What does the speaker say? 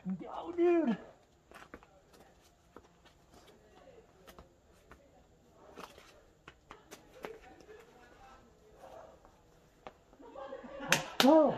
fucking go, dude. Oh!